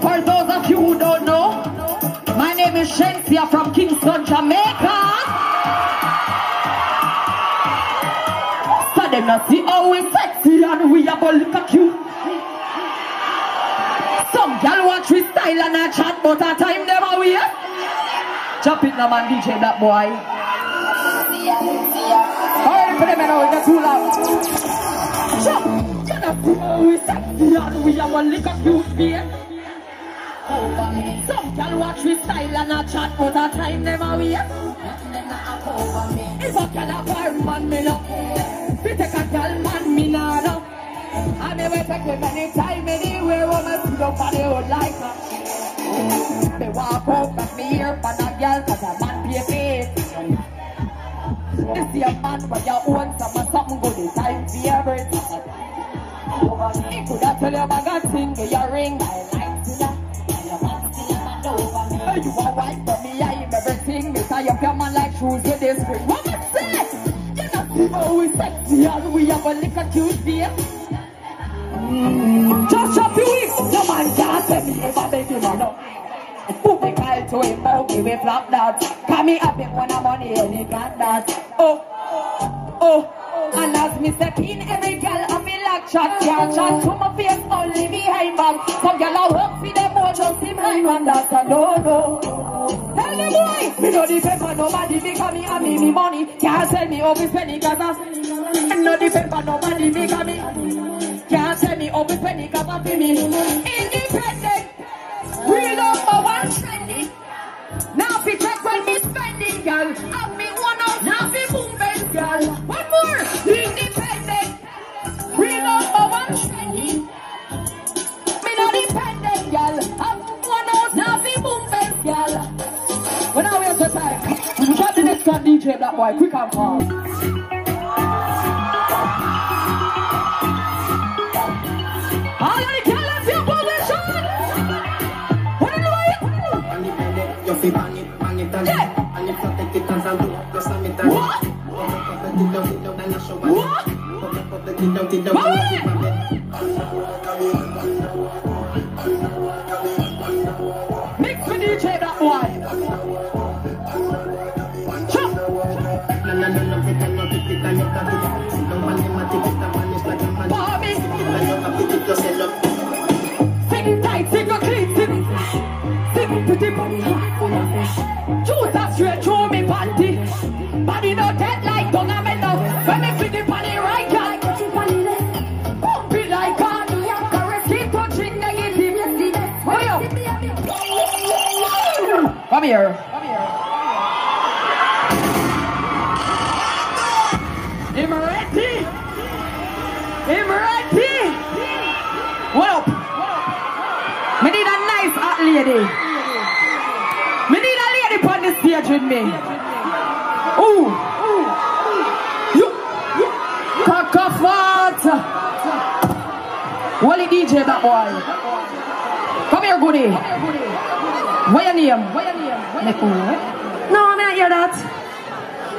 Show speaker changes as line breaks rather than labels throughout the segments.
For those of you who don't know, my name is Shenseea from Kingston, Jamaica. So them not see how we sexy and we have a little cute. Some gal want we style and a chat, but a time them are we. Chop it now man, DJ that boy. Alright, for them now, it's too loud. Chop, you know see how we sexy and we have a little cute beer. Some gal watch we style and a chat, but a time them are we. If a gal a fire man, me no. Fi take a gal man, me nah no. I never take him anytime, anywhere, woman see nobody would like her. They walk out back me here for a girl, cause a man pay face. This is a man but you own some something good, it's time everything. He could have tell you about God thing, your ring, I like spring. What I say? You know, how we sexy and we have a little cute face. Mm. Just a few weeks, no man can't tell me if I make him or not. Put the kite to him, but give me flap that. Come me up in one of money and he got that. Oh, oh. And as me step in, every girl I feel like chat, can't chat to my face, only behind back. Some girl I work for them, but just man, that's a no, no. Me no depend on nobody because me and me me money. Can't tell me spend it cause I no depend on nobody because me. Can't tell me spend it cause I feel me. DJ Black Boy, quick and fast. All of straight through me panty. Body no dead like tongue I'm enough. When me feel the body right, girl. Pump it like a caress. Keep touching negative. Hurry up. Come here. Come here. I'm ready. I'm ready. What up? Me need a nice hot lady. The with me. Ooh. You. Cockafat. Wally DJ that boy. Come here, goody. What your name? No, I'm not hear that.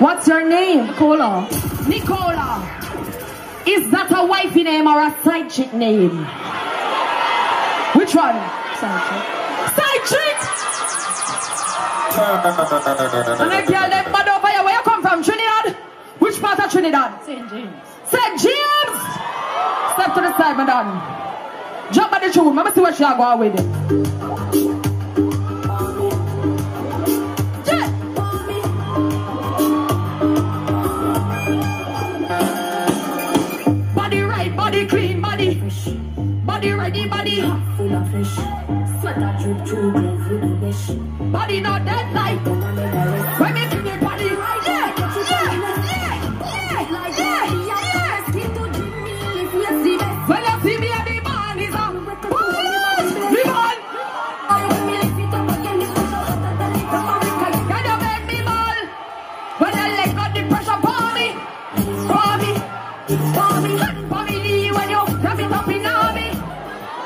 What's your name? Nicola. Nicola. Is that a wifey name or a side chick name? Which one? Side chick. Side chick! And the girl them mad over here. Where you come from? Trinidad? Which part of Trinidad? St. James. St. James! Step to the side, madam. Jump at the tune. Let me see what she are going with. Yeah. Body.
full of fish. Sweat a drip through glove with the dish.
Body not dead like.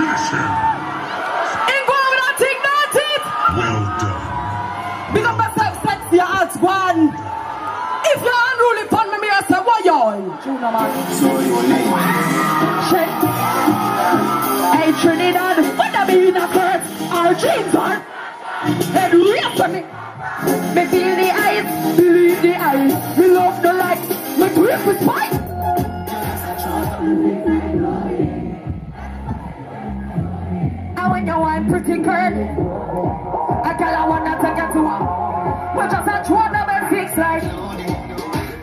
Teach him.
Ain't going with not it.
Well done.
Big up myself, sexy as one. If you're unruly upon me, me, I say, what you? Junior man. Check. You want pretty curly, I tell I wanna take you to a We just a throw them and fix like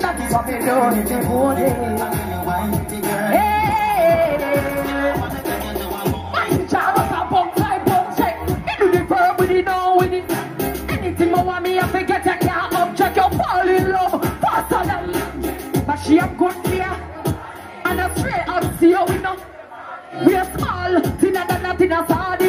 That is what we do. In the morning a Anything more want me, I forget I can't object. You fall in love faster But she have good fear. And a straight up see we know. We are small, thinner than a thinner sardine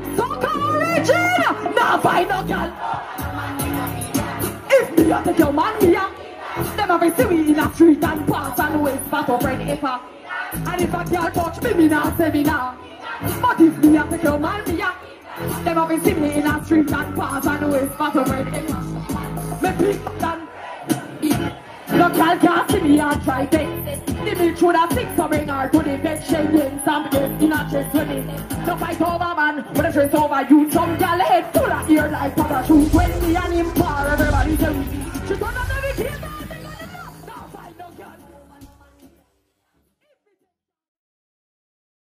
them Soca origin, now find a girl if me a take your man here, them a be see we in a street and pass and waste back up red apple. And if a girl touch me, me nah say me nah. But if me a take your man here, them a be see me in a street and pass and waste back up red apple. Me pick than no girl can't see me and try take The bitch would have six so bring her to the bed Shaking some this in a chest with it No fight over man, when I dress over? You Some girl